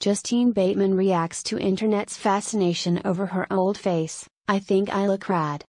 Justine Bateman reacts to internet's fascination over her old face. I think I look rad.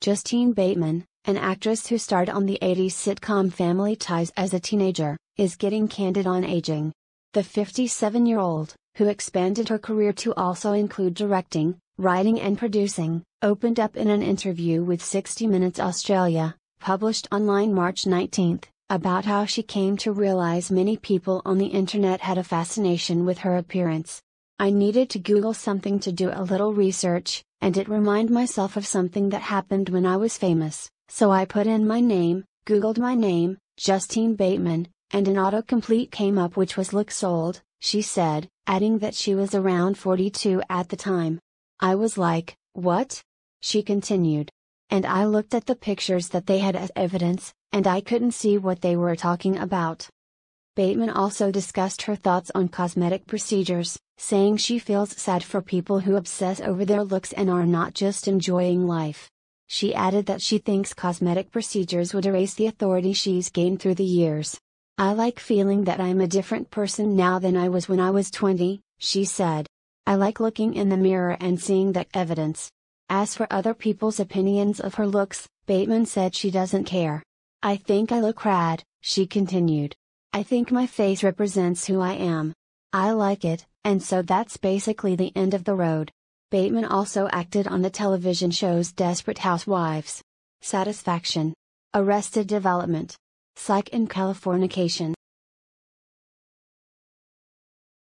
Justine Bateman, an actress who starred on the 80s sitcom Family Ties as a teenager, is getting candid on aging. The 57 year old, who expanded her career to also include directing, writing, and producing, opened up in an interview with 60 Minutes Australia, published online March 19, about how she came to realize many people on the internet had a fascination with her appearance. I needed to Google something to do a little research, and it reminded myself of something that happened when I was famous, so I put in my name, Googled my name, Justine Bateman, and an autocomplete came up which was looks old, she said, adding that she was around 42 at the time. I was like, what? She continued. And I looked at the pictures that they had as evidence, and I couldn't see what they were talking about. Bateman also discussed her thoughts on cosmetic procedures, saying she feels sad for people who obsess over their looks and are not just enjoying life. She added that she thinks cosmetic procedures would erase the authority she's gained through the years. I like feeling that I'm a different person now than I was when I was 20, she said. I like looking in the mirror and seeing that evidence. As for other people's opinions of her looks, Bateman said she doesn't care. I think I look rad, she continued. I think my face represents who I am. I like it, and so that's basically the end of the road. Bateman also acted on the television shows Desperate Housewives, Satisfaction, Arrested Development, Psych and Californication.